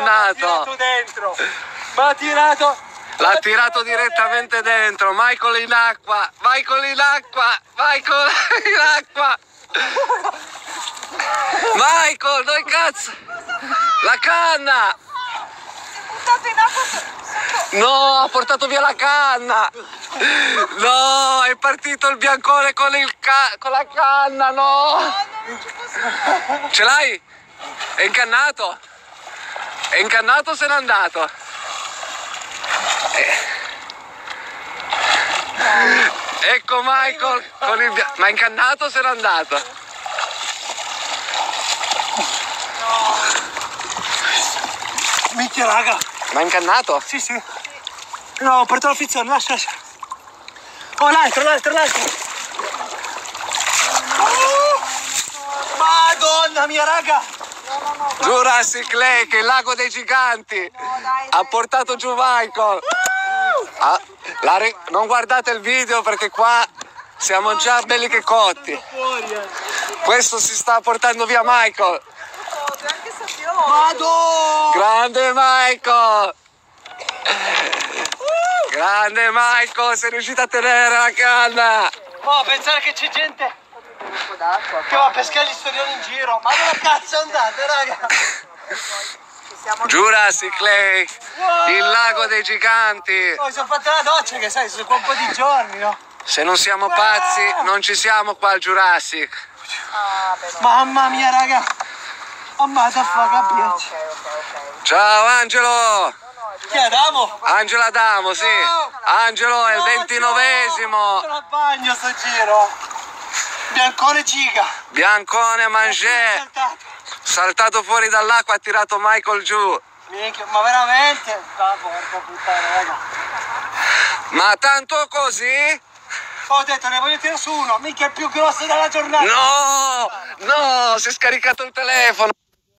incannato. tirato dentro. Ma tirato. L'ha tirato direttamente dentro. Michael in acqua. Michael in acqua. Michael in acqua. Michael, dove cazzo? La canna! No, ha portato via la canna! No, è partito il biancone con, il ca- con la canna, no! Non ci posso. Ce l'hai? È incannato? È incannato o se n'è andato? Eh. Ecco Michael con il bia- Ma è incannato o se n'è andato? Minchia, raga. Ma è incannato? Sì, sì. No, ho portato la frizione, lascia, lascia. Oh, l'altro, l'altro, l'altro. Oh, Madonna mia, raga. Jurassic Lake, il lago dei giganti! dai, Ha portato giù Michael! Ah, la ri- non guardate il video perché qua siamo già belli che cotti. Eh. Questo si sta portando via Michael. Madonna. Grande Michael! Grande Michael, sei riuscito a tenere la canna! Oh, pensare che c'è gente Un po' d'acqua. che va a pescare gli storioni in giro. Ma dove cazzo andate, raga? Jurassic Lake, il lago dei giganti. Oh, mi sono fatta la doccia, che sai, sono qua un po' di giorni, no? Se non siamo pazzi, non ci siamo qua al Jurassic. Ah, no. Mamma mia, raga. Mamma da fuck, Ah, bitch. ok, ok, ok. Ciao Angelo! Chi è Adamo? Angelo Adamo, sì. Angelo è il ventinovesimo. Sono al bagno sto giro. Biancone giga. Biancone Manger, Saltato. saltato fuori dall'acqua, ha tirato Michael giù. Minchia, ma veramente? Ah, porca puttana, raga. Ma tanto così? Ho detto ne voglio tirare su uno, minchia è più grosso della giornata. No, no, si è scaricato il telefono.